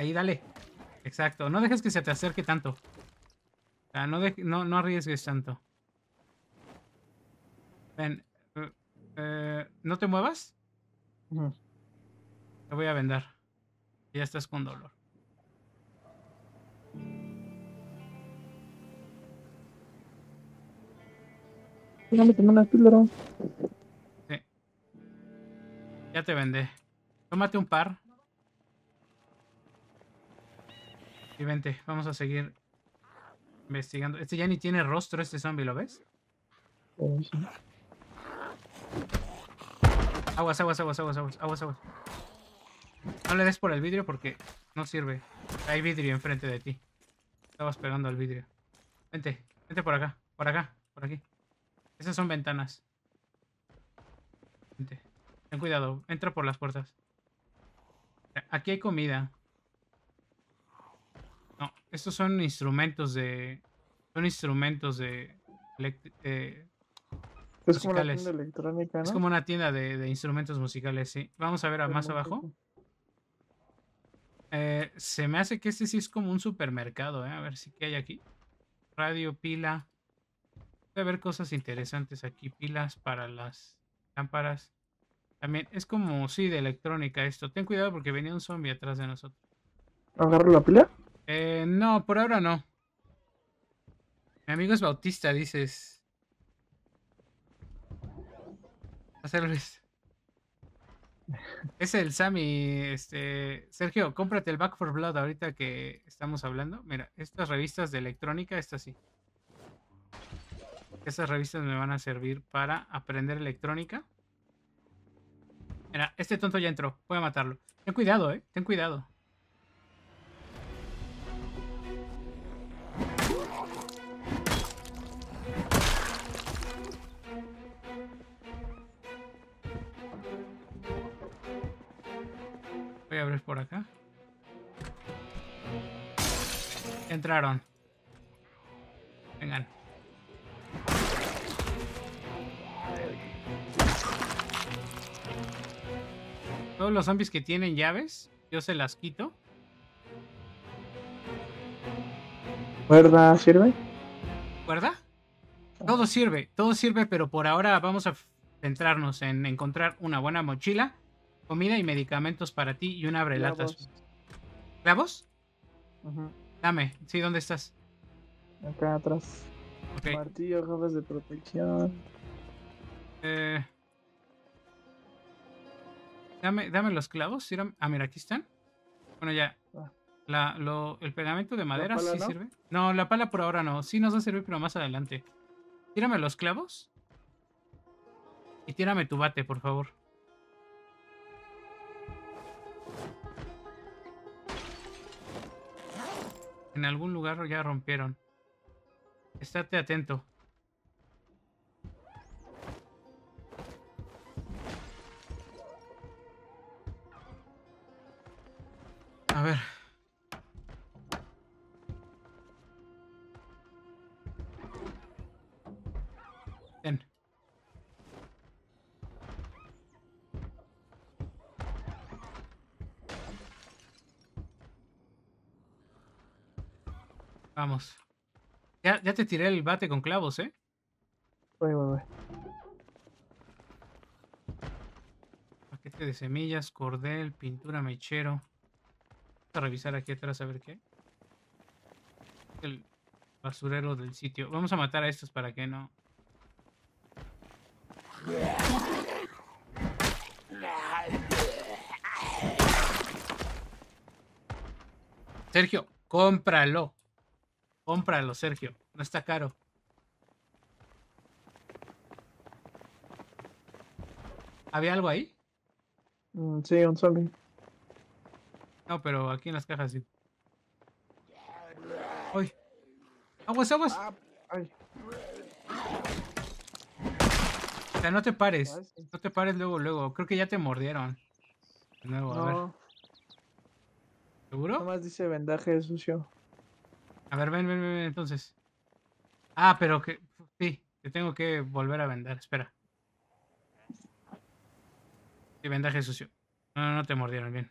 Ahí, dale. Exacto. No dejes que se te acerque tanto. O sea, no, no, no arriesgues tanto. Ven. Eh, ¿No te muevas? Te voy a vendar. Ya estás con dolor. Déjame tomar una píldora. Sí. Ya te vendé. Tómate un par. Y vente, vamos a seguir investigando. Este ya ni tiene rostro, este zombie, ¿lo ves? Aguas, aguas, aguas, aguas, aguas, aguas, aguas. No le des por el vidrio porque no sirve. Hay vidrio enfrente de ti. Estabas pegando al vidrio. Vente, vente por acá, por acá, por aquí. Esas son ventanas. Vente. Ten cuidado, entra por las puertas. Aquí hay comida. No, estos son instrumentos de... Son instrumentos de... es como una tienda electrónica, ¿no? Es como una tienda de, instrumentos musicales, sí. Vamos a ver a más abajo. Eh, se me hace que este sí es como un supermercado, ¿eh? A ver si qué hay aquí. Radio, pila. Puede haber cosas interesantes aquí. Pilas para las lámparas. También es como, sí, de electrónica esto. Ten cuidado porque venía un zombie atrás de nosotros. ¿Agarro la pila? Eh, no, por ahora no. Mi amigo es Bautista, dices. Hacerles. Es el Sammy, este... Sergio, cómprate el Back for Blood ahorita que estamos hablando. Mira, estas revistas de electrónica, estas sí. Estas revistas me van a servir para aprender electrónica. Mira, este tonto ya entró. Voy a matarlo. Ten cuidado, eh. Ten cuidado. Por acá. Entraron. Vengan. Todos los zombies que tienen llaves, yo se las quito. ¿Cuerda sirve? ¿Cuerda? Todo sirve, todo sirve, pero por ahora vamos a centrarnos en encontrar una buena mochila, comida y medicamentos para ti y una abrelatas. ¿Clavos? Dame, sí, ¿dónde estás? Acá atrás. Martillo, gafas de protección. Eh, Dame, dame los clavos. Ah, mira, aquí están. Bueno, ya. Ah. La, lo, el pegamento de madera sí sirve. No, la pala por ahora no. Sí nos va a servir, pero más adelante. Tírame los clavos. Y tírame tu bate, por favor. En algún lugar ya rompieron. Estate atento. Vamos. Ya, ya te tiré el bate con clavos, ¿eh? Voy, voy, voy. Paquete de semillas, cordel, pintura mechero a revisar aquí atrás a ver qué. El basurero del sitio. Vamos a matar a estos para que no... Sergio, cómpralo. Cómpralo, Sergio. No está caro. ¿Había algo ahí? Mm, sí, un zombie. No, pero aquí en las cajas sí. ¡Ay! ¡Aguas, aguas! Ah, o sea, no te pares. Ah, no te pares luego, luego. Creo que ya te mordieron. De nuevo, a ver. ¿Seguro? más dice vendaje sucio. A ver, ven, ven, ven, entonces. Ah, pero que... Sí, te tengo que volver a vender, espera. Sí, vendaje sucio. No, no te mordieron bien.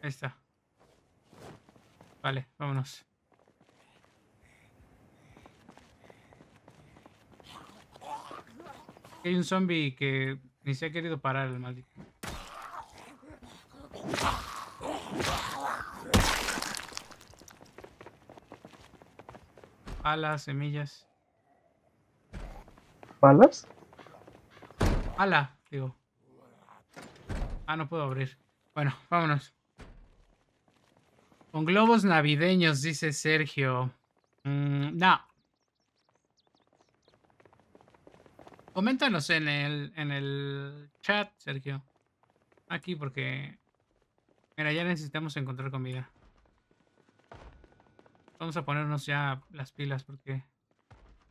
Ahí está. Vale, vámonos. Hay un zombie que ni se ha querido parar el maldito. Alas, semillas. ¿Balas? Ala, digo. Ah, no puedo abrir. Bueno, vámonos. Con globos navideños, dice Sergio. Mm, no. Coméntanos en el, en el chat, Sergio. Aquí porque... Mira, ya necesitamos encontrar comida. Vamos a ponernos ya las pilas porque...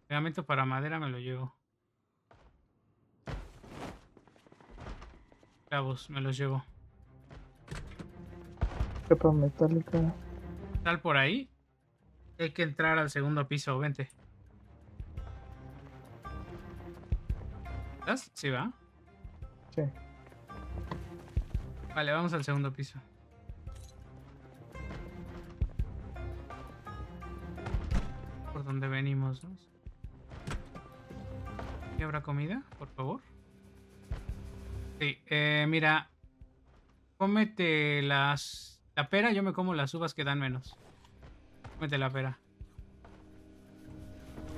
Pegamento para madera me lo llevo. Clavos, me los llevo. Capa metálica. Tal por ahí. Hay que entrar al segundo piso, vente. ¿Estás? Sí, va. Sí. Vale, vamos al segundo piso. Por donde venimos, ¿no? ¿Y habrá comida, por favor? Sí, eh, mira. Cómete las... La pera, yo me como las uvas que dan menos. Cómete la pera.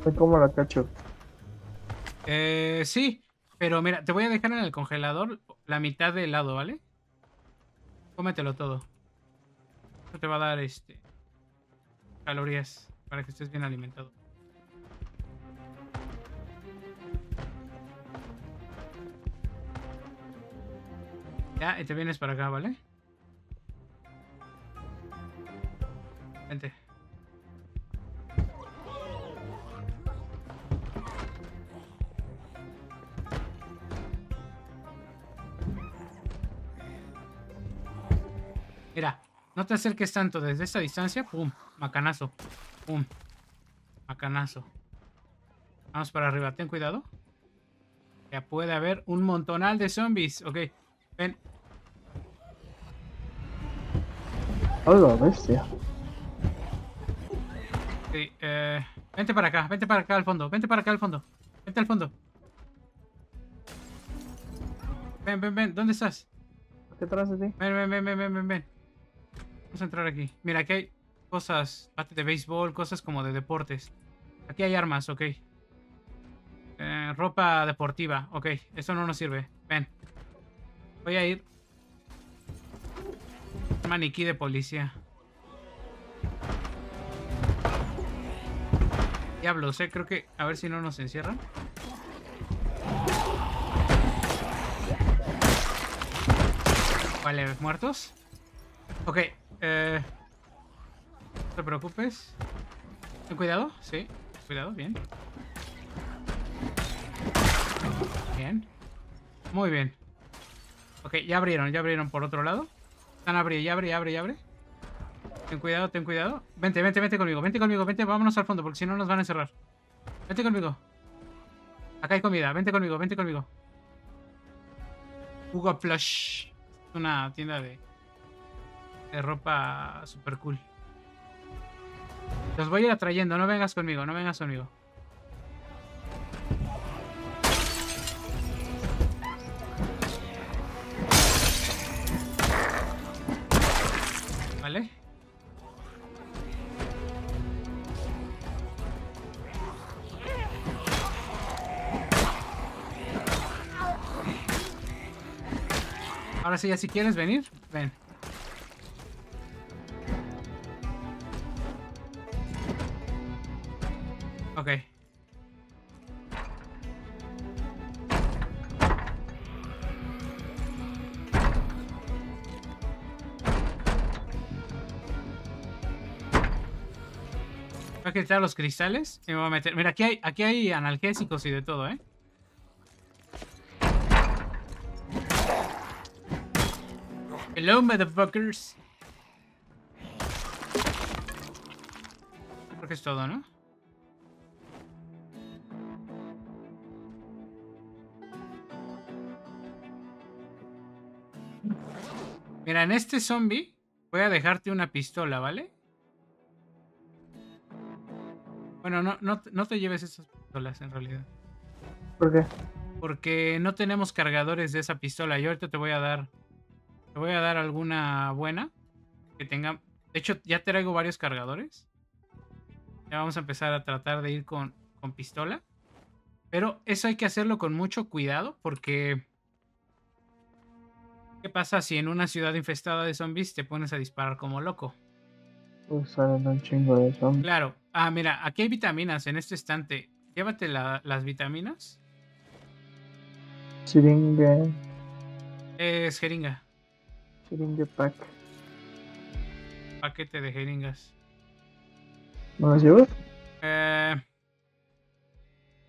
Me como la cacho. Eh, sí, pero mira, te voy a dejar en el congelador la mitad de helado, ¿vale? Cómetelo todo. Eso te va a dar este calorías para que estés bien alimentado. Ya, y te vienes para acá, ¿vale? Te acerques tanto desde esta distancia. Pum, macanazo. Pum, macanazo. Vamos para arriba, ten cuidado. Ya puede haber un montonal de zombies. Ok, ven. Hola, bestia. Sí, eh, vente para acá, vente para acá al fondo, vente para acá al fondo. Vente al fondo. Ven, ven, ven, ¿dónde estás? ¿Qué atrás de ti? Ven, ven, ven, ven, ven, ven, ven. Vamos a entrar aquí. Mira, aquí hay cosas, bate de béisbol, cosas como de deportes. Aquí hay armas, ok. Eh, ropa deportiva, ok. Eso no nos sirve. Ven. Voy a ir. Maniquí de policía. Diablos, eh. Creo que... A ver si no nos encierran. Vale, muertos. Ok, eh... No te preocupes. Ten cuidado, sí. Cuidado, bien. Bien. Muy bien. Ok, ya abrieron, ya abrieron por otro lado. Están abriendo, ya abre, ya abre, ya abre. Ten cuidado, ten cuidado. Vente, vente, vente conmigo, vente conmigo, vente, vámonos al fondo, porque si no nos van a encerrar. Vente conmigo. Acá hay comida, vente conmigo, vente conmigo. Hugo Plush. Una tienda de ropa super cool. Los voy a ir atrayendo, no vengas conmigo, no vengas conmigo. ¿Vale? Ahora sí, ya si quieres venir, ven. Ok. Voy a quitar los cristales y me voy a meter. Mira, aquí hay, aquí hay analgésicos y de todo, ¿eh? Hello, motherfuckers. Creo que es todo, ¿no? Mira, en este zombie voy a dejarte una pistola, ¿vale? Bueno, no, no, te- no te lleves esas pistolas en realidad. ¿Por qué? Porque no tenemos cargadores de esa pistola. Yo ahorita te voy a dar. Te voy a dar alguna buena. Que tenga. De hecho, ya traigo varios cargadores. Ya vamos a empezar a tratar de ir con, con pistola. Pero eso hay que hacerlo con mucho cuidado. Porque. ¿Qué pasa si en una ciudad infestada de zombies te pones a disparar como loco? Pues salen un chingo de zombies. Claro. Ah, mira, aquí hay vitaminas en este estante. Llévate la- las vitaminas. Siringa. Es jeringa. Siringa pack. Paquete de jeringas. ¿No las llevas? Eh,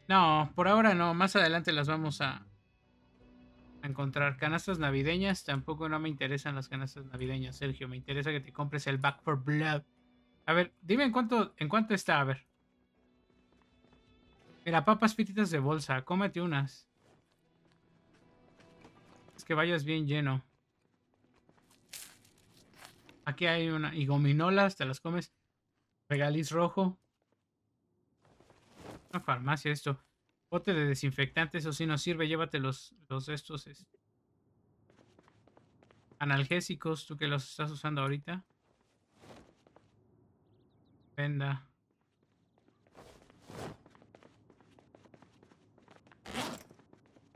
no, por ahora no. Más adelante las vamos a encontrar. Canastas navideñas. Tampoco no me interesan las canastas navideñas, Sergio. Me interesa que te compres el Back for Blood. A ver, dime en cuánto, en cuánto está. A ver. Mira, papas fritas de bolsa. Cómete unas. Es que vayas bien lleno. Aquí hay una. Y gominolas, te las comes. Regaliz rojo. Una farmacia esto. Bote de desinfectante, eso sí no sirve. Llévate los, los estos analgésicos, tú que los estás usando ahorita. Venda.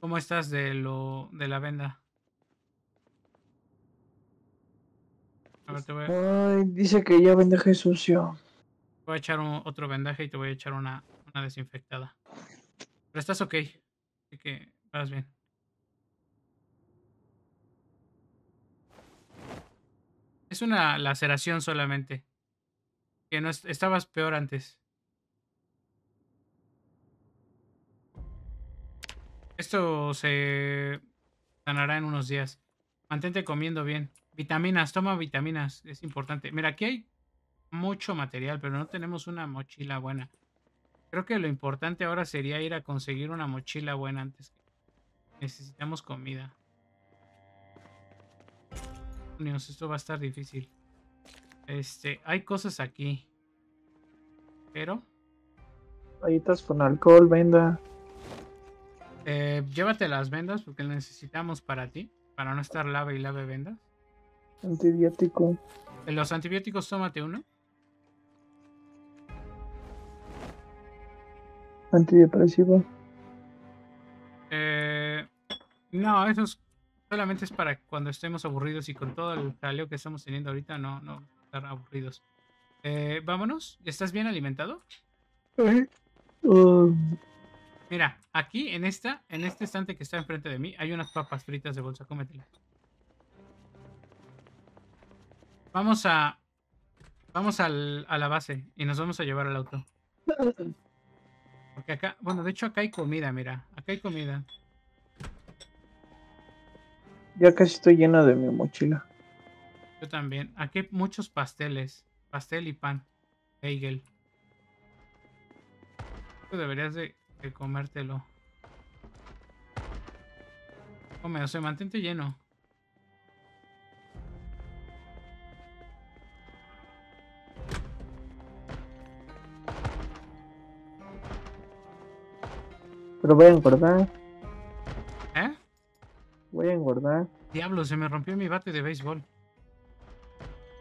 ¿Cómo estás de lo de la venda? A ver, te voy a, Ay, dice que ya vendaje sucio. voy a echar un- otro vendaje y te voy a echar una, una desinfectada. Pero estás ok. Así que vas bien. Es una laceración solamente. Que no es- estabas peor antes. Esto se sanará en unos días. Mantente comiendo bien. Vitaminas, toma vitaminas, es importante. Mira, aquí hay mucho material, pero no tenemos una mochila buena. Creo que lo importante ahora sería ir a conseguir una mochila buena antes que necesitamos comida. Dios, esto va a estar difícil. Este, hay cosas aquí. Pero Toallitas con alcohol, venda. eh, llévate las vendas porque las necesitamos para ti, para no estar lave y lave vendas. Antibiótico. Los antibióticos, tómate uno. Antidepresivo. Eh, no, eso es- solamente es para cuando estemos aburridos y con todo el jaleo que estamos teniendo ahorita, no, no estar aburridos. Eh, vámonos, ¿estás bien alimentado? Uh, Mira, aquí en esta, en este estante que está enfrente de mí, hay unas papas fritas de bolsa, cómetelas. Vamos a. Vamos al- a la base y nos vamos a llevar al auto. Porque acá, bueno, de hecho acá hay comida, mira. Acá hay comida. ya casi estoy llena de mi mochila. Yo también. Aquí hay muchos pasteles. Pastel y pan. Bagel. Tú deberías de, de comértelo. Come, o sea, mantente lleno. Pero voy a engordar. ¿Eh? Voy a engordar. Diablo, se me rompió mi bate de béisbol.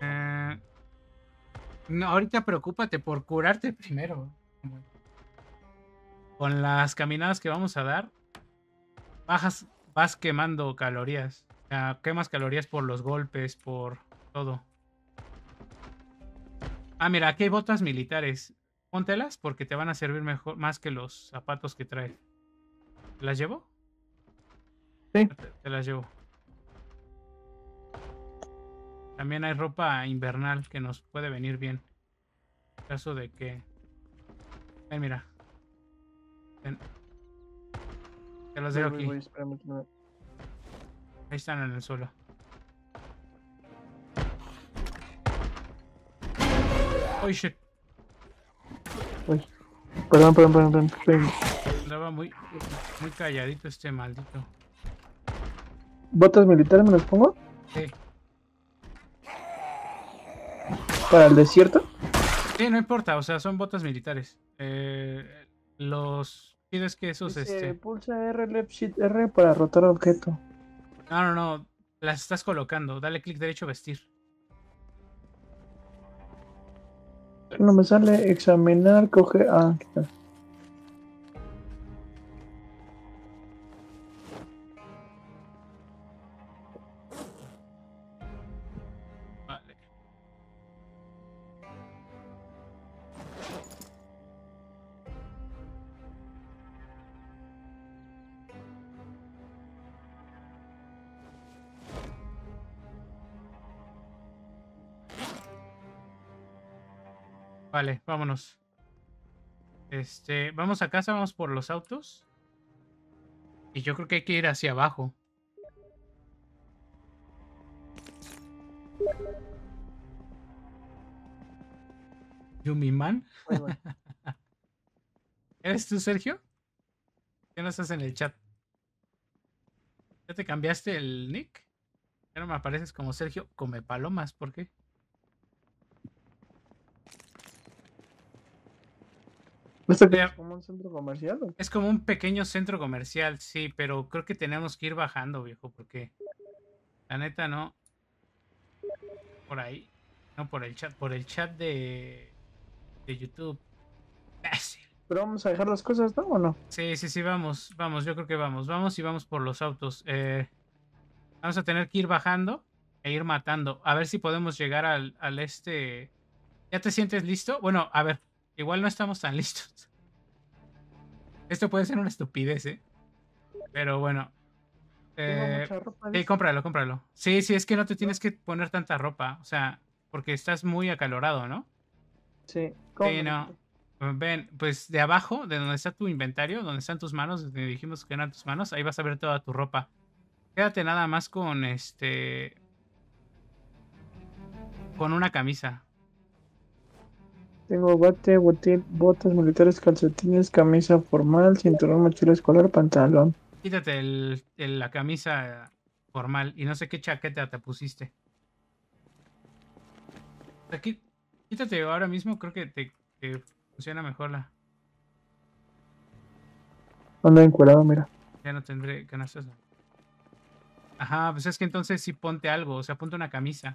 Eh, no, ahorita preocúpate por curarte primero. Con las caminadas que vamos a dar, bajas, vas quemando calorías. O sea, quemas calorías por los golpes, por todo. Ah, mira, aquí hay botas militares. Póntelas porque te van a servir mejor, más que los zapatos que traes. ¿Te las llevo? Sí. Te, te las llevo. También hay ropa invernal que nos puede venir bien. En caso de que. Ven, mira. Ven. Te las dejo aquí. voy, espérame, espérame. Ahí están en el suelo. Oh shit. Uy. Perdón, perdón, perdón, perdón, muy, muy calladito este maldito. ¿Botas militares me las pongo? Sí. ¿Para el desierto? Sí, no importa, o sea, son botas militares. Eh, los pides que esos, Dice, este... Pulsa R, left shift R para rotar objeto. No, no, no, las estás colocando. Dale clic derecho vestir. No me sale examinar, coge. Ah, aquí está. Vale, vámonos. Este, vamos a casa, vamos por los autos. Y yo creo que hay que ir hacia abajo. Yumi Man. ¿Eres tú, Sergio? ¿Qué no estás en el chat? ¿Ya te cambiaste el nick? Ya no me apareces como Sergio Come Palomas, ¿por qué? ¿Esto qué Ya. es como un centro comercial? o qué? Es como un pequeño centro comercial, sí, pero creo que tenemos que ir bajando, viejo, porque la neta no. Por ahí. No, por el chat, por el chat de, de YouTube. Pero vamos a dejar las cosas, ¿no? ¿O no? Sí, sí, sí, vamos, vamos, yo creo que vamos, vamos y vamos por los autos. Eh, vamos a tener que ir bajando e ir matando. A ver si podemos llegar al, al este. ¿Ya te sientes listo? Bueno, a ver, igual no estamos tan listos. Esto puede ser una estupidez, ¿eh? Pero bueno. Eh, ropa. sí, cómpralo, cómpralo. Sí, sí, es que no te tienes que poner tanta ropa. O sea, porque estás muy acalorado, ¿no? Sí. ¿Cómo Sí, no. Ven, pues de abajo, de donde está tu inventario, donde están tus manos, donde dijimos que eran tus manos, ahí vas a ver toda tu ropa. Quédate nada más con este. Con una camisa. Tengo bate, botín, botas militares, calcetines, camisa formal, cinturón, mochila escolar, pantalón. Quítate el, el- la camisa formal y no sé qué chaqueta te pusiste. Aquí, quítate ahora mismo, creo que te, te funciona mejor la. Ando encuerado, mira. Ya no tendré canastas. Ajá, pues es que entonces sí ponte algo, o sea, ponte una camisa,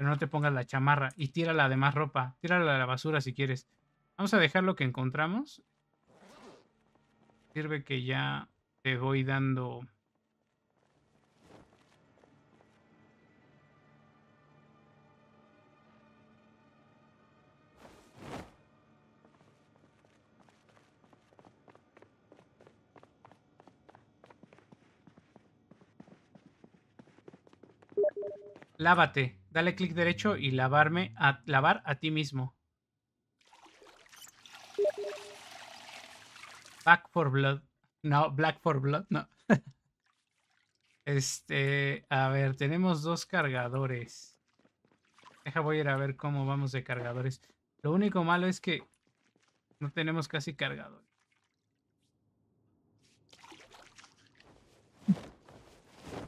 pero no te pongas la chamarra y tírala de más ropa, tírala a la basura si quieres. Vamos a dejar lo que encontramos. Sirve que ya te voy dando. Lávate. Dale clic derecho y lavarme a lavar a ti mismo. Back for blood. No, black for blood, no. Este, a ver, tenemos dos cargadores. Deja, voy a ir a ver cómo vamos de cargadores. Lo único malo es que no tenemos casi cargador.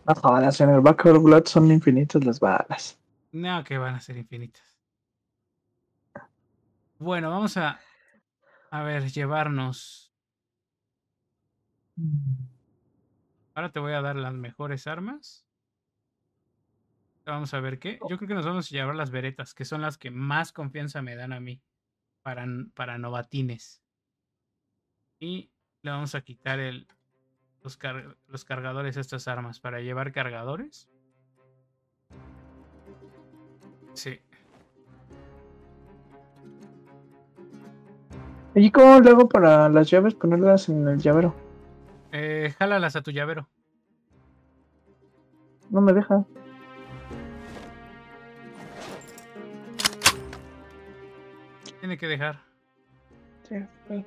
No jodas, en el Back of Blood son infinitas las balas. No, que van a ser infinitas. Bueno, vamos a, a ver, llevarnos. Ahora te voy a dar las mejores armas. Vamos a ver qué. Yo creo que nos vamos a llevar las veretas, que son las que más confianza me dan a mí para, para novatines. Y le vamos a quitar el, los, car- los cargadores a estas armas para llevar cargadores. Sí. ¿Y cómo le hago para las llaves ponerlas en el llavero? Eh, jálalas a tu llavero. No me deja. Tiene que dejar. Sí, sí.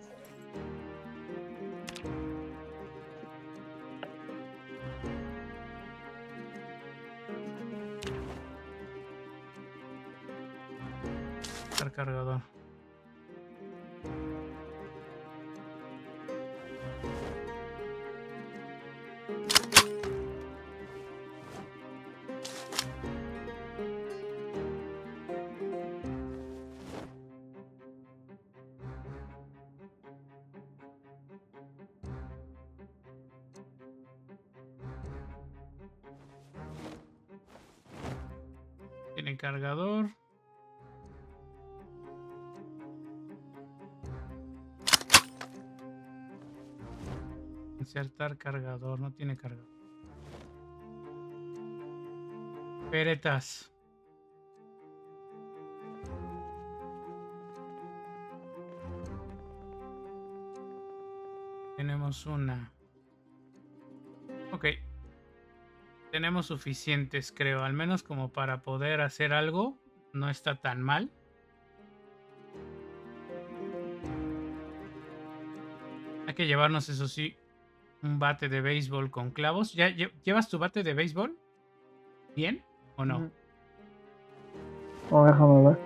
cargador. Tiene cargador. Insertar cargador, no tiene cargador. Peretas. Tenemos una. Ok. Tenemos suficientes, creo. Al menos como para poder hacer algo. No está tan mal. Hay que llevarnos, eso sí, un bate de béisbol con clavos. ¿Ya llevas tu bate de béisbol? ¿Bien o no? Oh, déjame ver.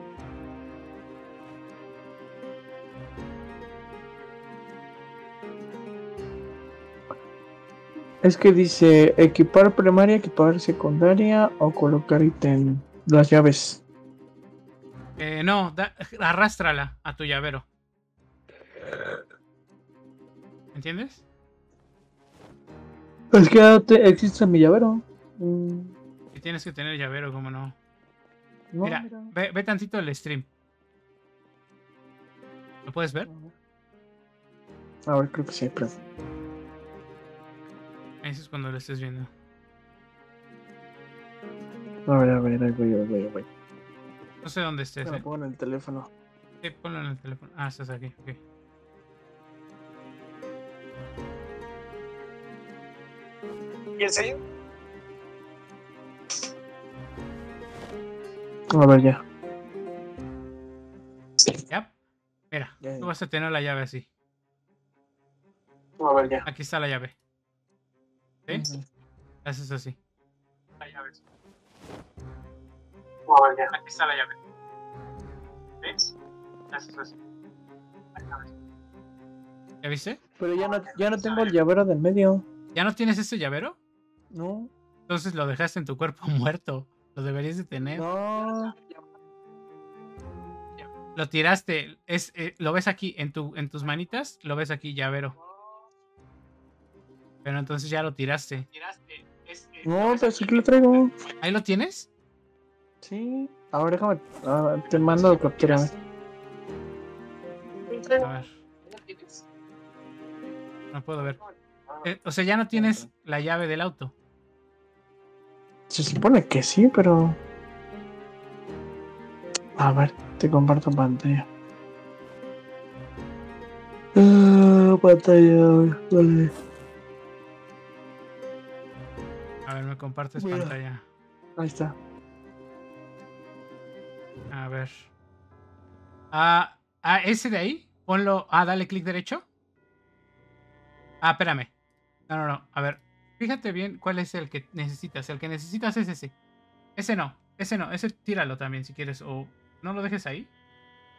Es que dice equipar primaria, equipar secundaria o colocar ítem. Las llaves. Eh, no, arrástrala a tu llavero. ¿Entiendes? Es que existe mi llavero. Mm. Y tienes que tener llavero, ¿cómo no? mira, Ve, ve, tantito el stream. ¿Lo puedes ver? A ver, creo que sí, pero... Eso es cuando lo estés viendo. A ver, a ver, ahí voy, ahí voy, ahí voy. No sé dónde estés. Lo eh. pongo en el teléfono. Sí, ponlo en el teléfono. Ah, estás aquí, ok. ¿Y en serio? A ver, ya. Ya. Mira, tú vas a tener la llave así. A ver, ya. Aquí está la llave. ¿Sí? Haces así. La llave. A ver, ya. Aquí está la llave. ¿Ves? Haces así. ¿Ya viste? Pero ya no, ya no tengo el llavero del medio. ¿Ya no tienes ese llavero? No. Entonces lo dejaste en tu cuerpo muerto. Lo deberías de tener. No. Lo tiraste. Es, eh, lo ves aquí en, tu, en tus manitas. Lo ves aquí, llavero. Pero entonces ya lo tiraste. No, pero sí que lo traigo. ¿Ahí lo tienes? Sí. Ahora déjame. Ah, te mando captura. A ver. No puedo ver. Eh, o sea, ya no tienes la llave del auto. Se supone que sí, pero. A ver, te comparto pantalla. Ah, pantalla, vale. A ver, me compartes pantalla. Ahí está. A ver. Ah, ah, ese de ahí, ponlo. Ah, dale clic derecho. Ah, espérame. No, no, no. A ver, Fíjate bien cuál es el que necesitas. El que necesitas es ese. Ese no. Ese no. Ese tíralo también si quieres. O no lo dejes ahí.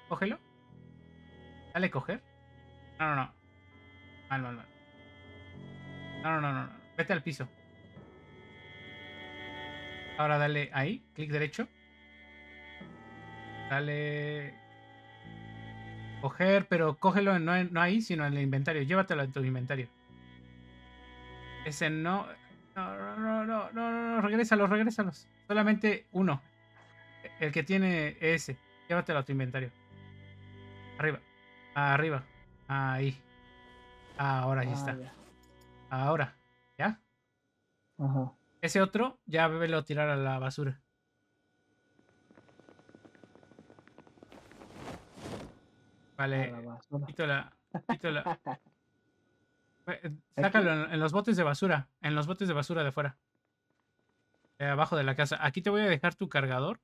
Cógelo. Dale coger. No, no, no. Mal, mal. No, no, no, no. Vete al piso. Ahora dale ahí. Clic derecho. Dale. Coger, pero cógelo no, no ahí, sino en el inventario. Llévatelo en tu inventario. Ese no. No, no, no, no, no, no, regrésalos, regrésalos. Solamente uno. El que tiene ese. Llévatelo a tu inventario. Arriba. Arriba. Ahí. Ahora ahí está. Ahora. ¿Ya? Ajá. Ese otro, ya velo tirar a la basura. Vale. Quito la. Quito la. Eh, sácalo en, los botes de basura. En los botes de basura de afuera. abajo de la casa. Aquí te voy a dejar tu cargador.